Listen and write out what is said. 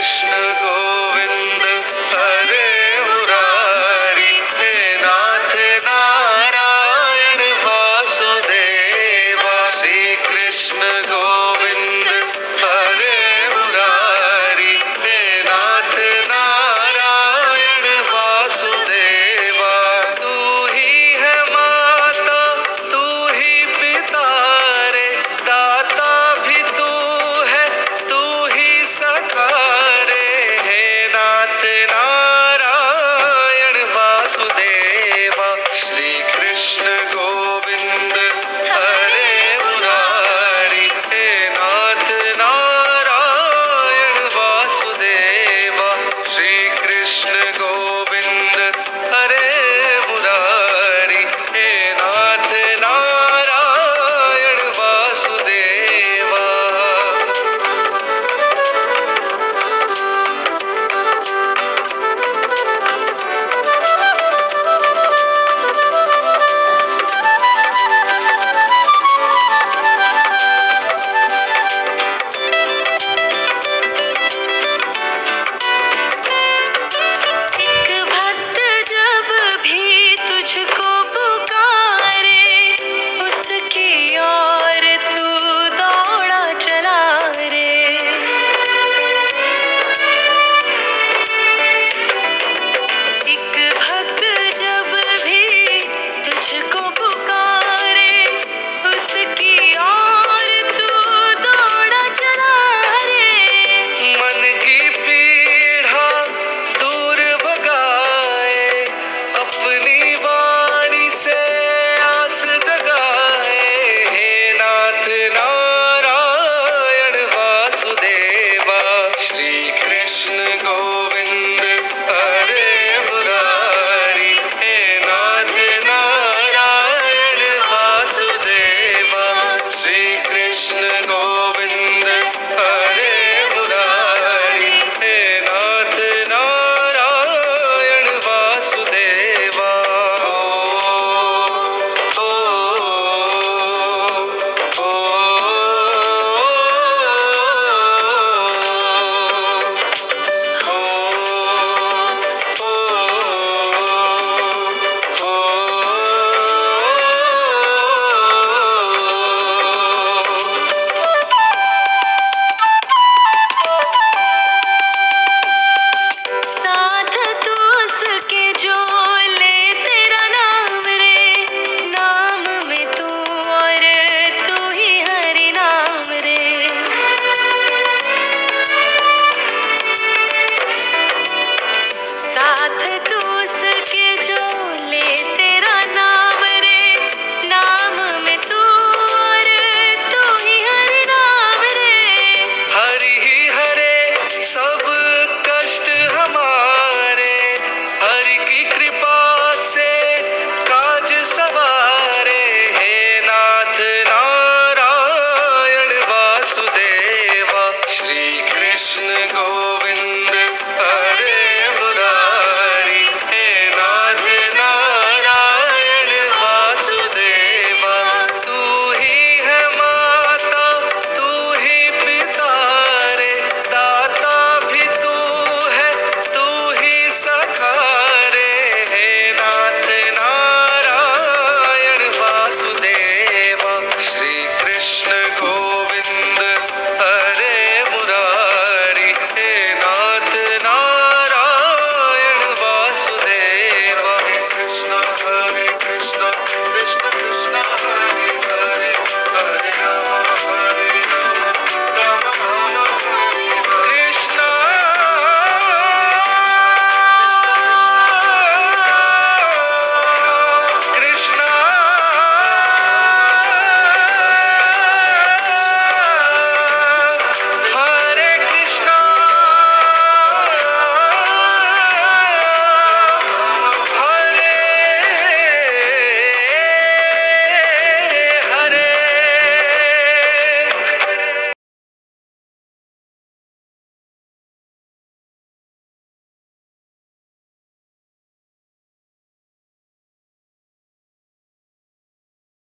Krishna Schnell. Krishna